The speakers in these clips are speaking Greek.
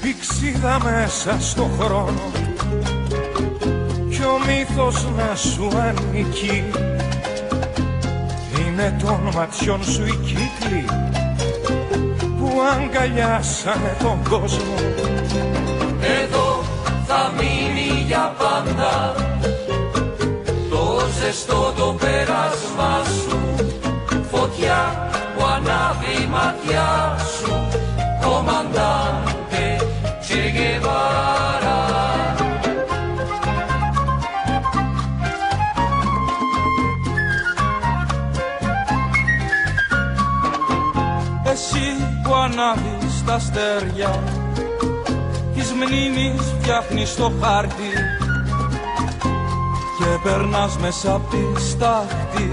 Πηξίδα μέσα στο χρόνο κι ο μύθος να σου ανήκει. Είναι των ματιών σου η κύκλη που αγκαλιάσανε τον κόσμο. Εδώ θα μείνει για πάντα το ζεστό το πέρασμα σου. Φωτιά που ανάβει η ματιά Εσύ που ανάβεις τα αστέρια Της μνήμης φτιάχνεις το χάρτη Και περνάς μέσα απ' τη στάχτη.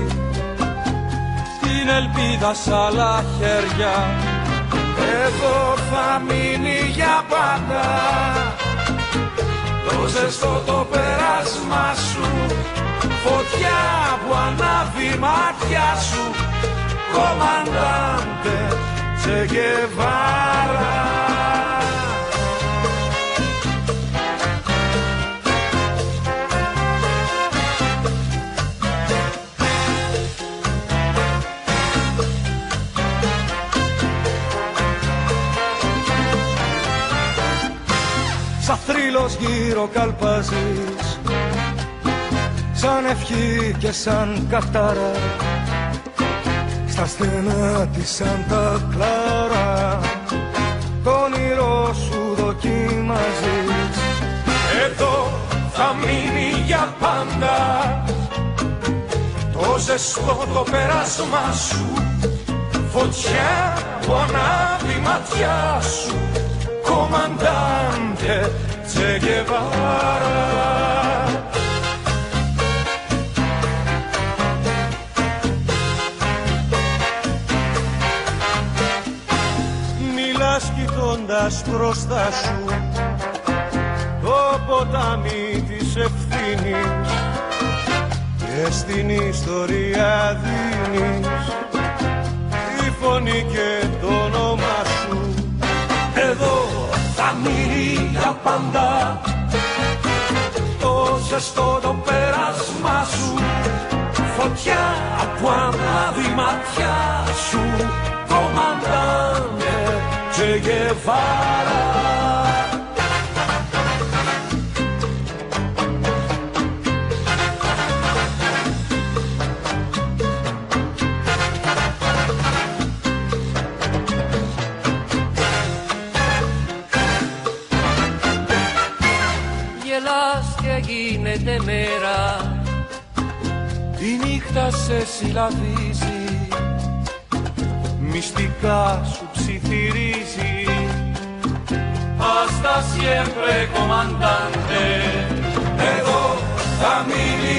Την ελπίδα σ' άλλα χέρια. Εδώ θα μείνει για πάντα. Το ζεστό το περάσμα σου Φωτιά που ανάβει η μάτια σου Κομμαντάντε Che Guevara Σαν θρύλος γύρω καλπάζεις Σαν ευχή και σαν κατάρα Στα στενά της σαν τα κλάρα Το όνειρό σου δοκιμάζεις Εδώ θα μείνει για πάντα Το ζεστό το περάσμα σου. Φωτιά που ανάβει η ματιά σου. Κομμαντάντε Che κοιτώντας μπροστά σου. Το ποτάμι της ευθύνης και στην ιστορία δίνεις τη φωνή και το όνομα σου. Εδώ θα μείνει για πάντα το ζεστό το πέρασμα σου φωτιά που ανάβει η ματιά σου Guevara Γελάς και γίνεται μέρα. Η νύχτα σε συλλαβίζει. Μυστικά σου ψιθυρίζει siempre comandante Εδώ θα μείνει